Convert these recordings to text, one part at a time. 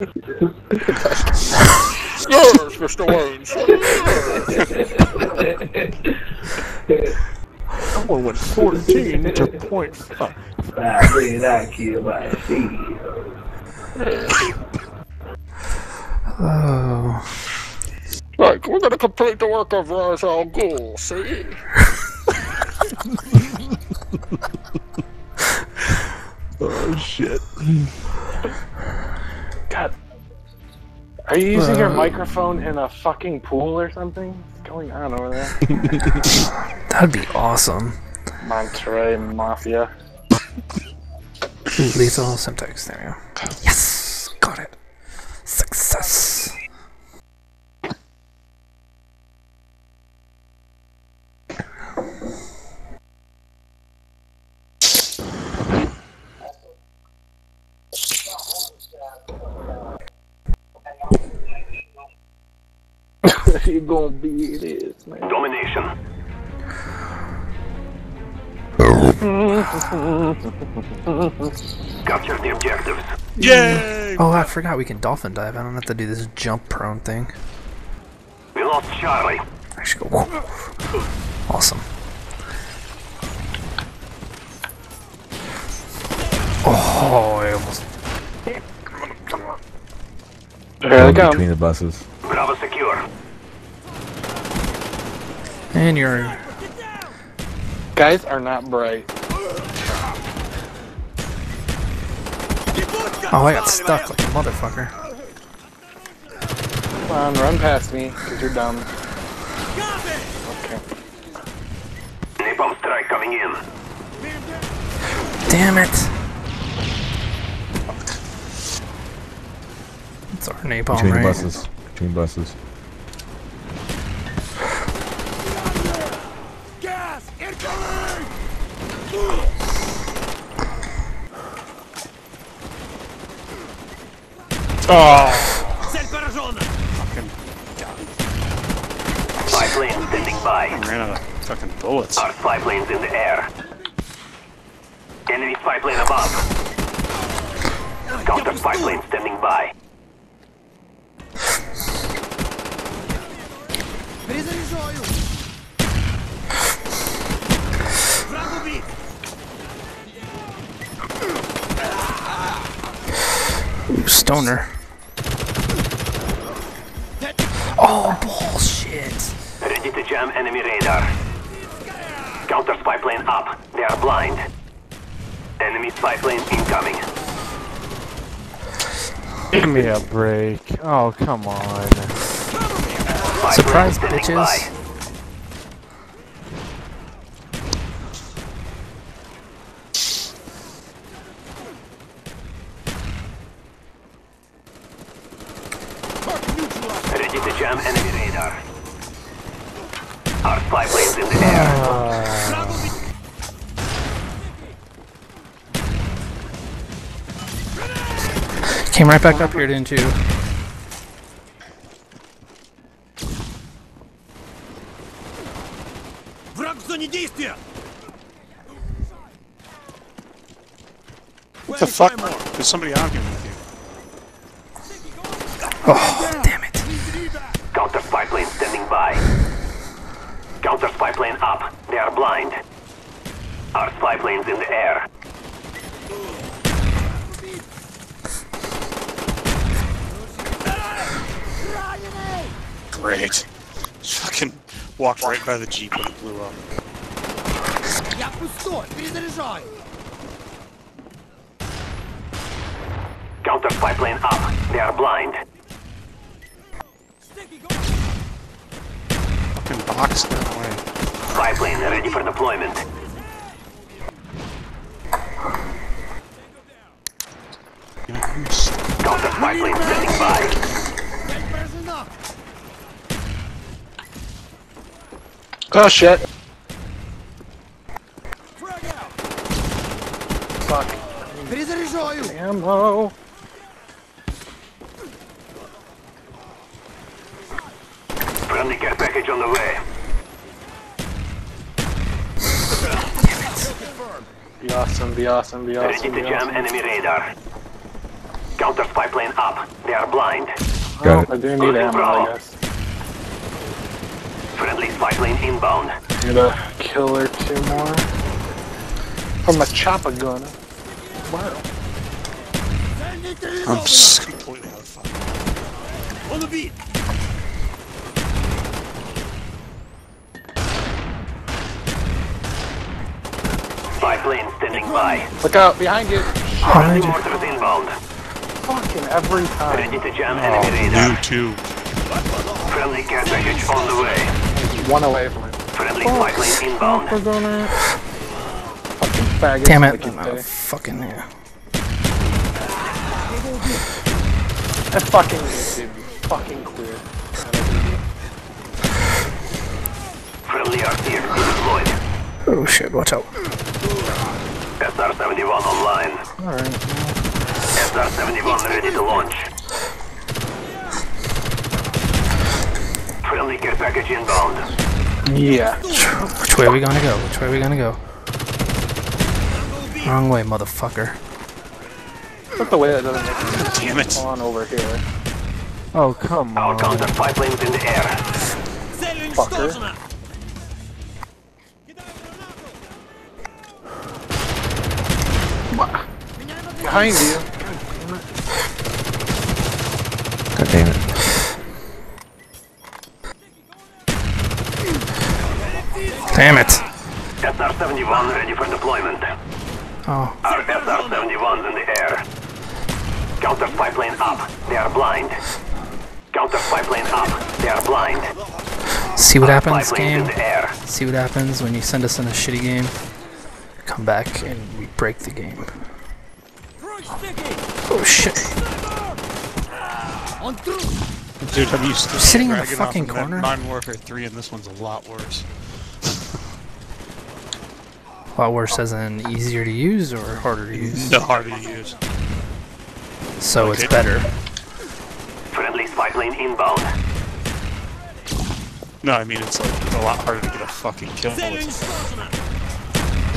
Yes, Mr. Wayne. Someone went 14 to point five. I bring that kid by. Oh. Like, we're gonna complete the work of Ra's al Ghul, see? Oh shit. Are you using your Uh. microphone in a fucking pool or something? What's going on over there? That'd be awesome. Monterey Mafia. Lethal syntax. There we go. Yes! Got it. Success. you gonna be it is, man. Domination. Capture the objectives. Yay! Oh, I forgot we can dolphin dive. I don't have to do this jump prone thing. We lost Charlie. I should go. Awesome. Oh, I almost. Here they Going come. Between the buses. And you're. Guys are not bright. Oh, I got stuck like a motherfucker. Come on, run past me, because you're dumb. Okay. Napalm strike coming in. Damn it! It's our napalm, Between the right? buses. Between buses. Spy plane standing by. Ran out of fucking bullets. Our spy planes in the air. Enemy spy plane above. Counter spy plane standing by. Ooh, stoner. Oh, bullshit. Ready to jam enemy radar. Counter spy plane up. They are blind. Enemy spy plane incoming. Give me a break. Oh, come on. Surprise, bitches. by. Ready to jam enemy radar. Our spy planes in the air. Came right back up here, didn't you? What the fuck? There's somebody arguing with you. Oh, plane up. They are blind. Our spy planes in the air. Great. Fucking walked right by the jeep when it blew up. Counter spy plane up. They are blind. Fucking box that way. Spy plane ready for deployment. You know, I'm just- Counter spy plane standing by. Oh shit. Fuck. Ammo. Friendly care package on the way. Be awesome, be awesome, be awesome. Ready awesome, to be jam awesome. enemy radar. Counter spy plane up. They are blind. Got I it. do need ammo, I guess. Friendly spy plane inbound. Need a kill or two more. From a chopper gun. Wow. I'm just completely out of fire. Spy plane standing by. Look out, behind you! Friendly mortars inbound. Fucking every time. Ready to jam oh, enemy radar. You too. Friendly care package on the way. One away from it. Friendly spy plane inbound. Fucking faggots. Damn it. like you Oh, say. fucking yeah. I fucking did. Fucking clear. Friendly RCXD deployed. Oh shit, watch out. SR-71 online. Alright. SR-71 ready to launch. Friendly care package inbound. Yeah. Which way are we gonna go? Which way are we gonna go? Wrong way, motherfucker. That's the way that doesn't make sense. Damn it. on over here. Oh, come Our on. counter spy planes in the air. Fucker. Behind you. God damn it. Damn it! SR-71 ready for deployment. Oh, Our SR-71's in the air. Counter spy plane up. They are blind. Counter spy plane up. They are blind. see what Spy happens, in game? the air. See what happens when you send us in a shitty game? Come back and we break the game. Oh shit. Dude, I'm used to Sitting in the fucking corner? Modern Warfare 3, and this one's a lot worse. A lot worse as in easier to use or harder to use? No harder to use. So it's Okay. better. Friendly spy plane inbound. No, I mean it's like it's a lot harder to get a fucking kill.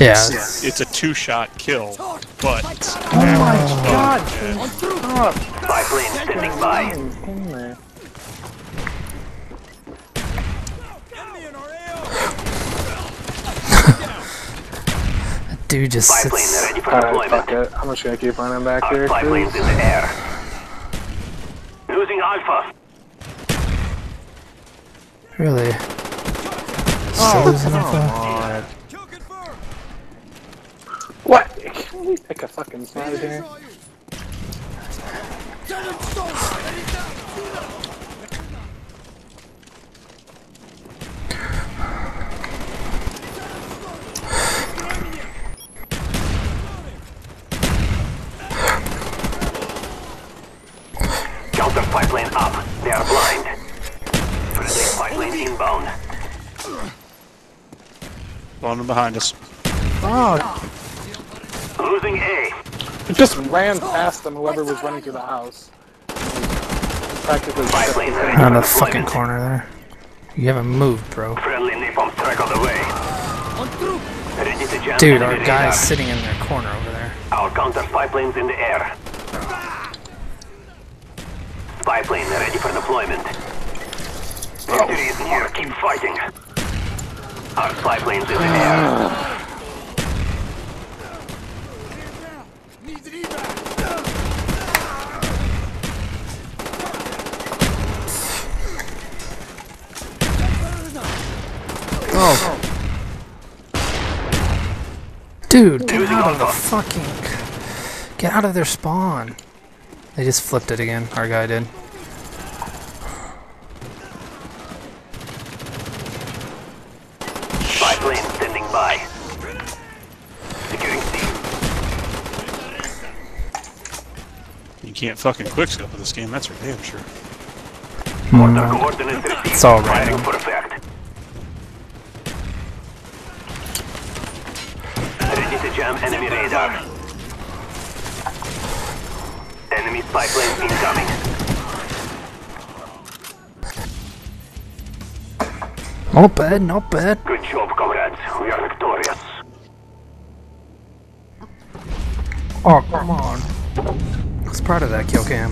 It's, Yeah. it's, it's- it's a two-shot kill, but it's Oh my god! Spy plane standing by. Dude just Spy sits. ready for Alright, fuck it. I'm just gonna keep running back Our here. spy planes too. in the air. Losing Alpha. Really? Oh, Still losing alpha? What? Can we pick a fucking side here? Counter spy plane up. They are blind. Friendly spy plane inbound. one behind us. Losing A. It just ran past them, whoever was running through the house. Practically Spy just the. On the fucking corner there. You haven't moved, bro. Friendly napalm strike on the way. Ready to jam Dude, our guy's sitting in their corner over there. Our counter spy planes in the air. Spy plane ready for deployment. Victory is near. Keep fighting. Our spy planes in the air. Oh. Dude, get out of the fucking. Get out of their spawn. They just flipped it again. Our guy did. Spy plane standing by. Securing C. You can't fucking quickscope in this game, that's for damn sure. Order coordinates received. It's all Firing random. for effect. Ready to jam enemy radar. Enemy spy plane incoming. Not bad, not bad. Good job, comrades. We are victorious. Oh, come on. I was proud of that kill cam.